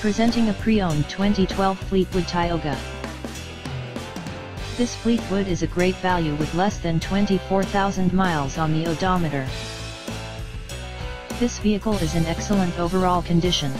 Presenting a pre-owned 2012 Fleetwood Tioga. This Fleetwood is a great value with less than 24,000 miles on the odometer. This vehicle is in excellent overall condition.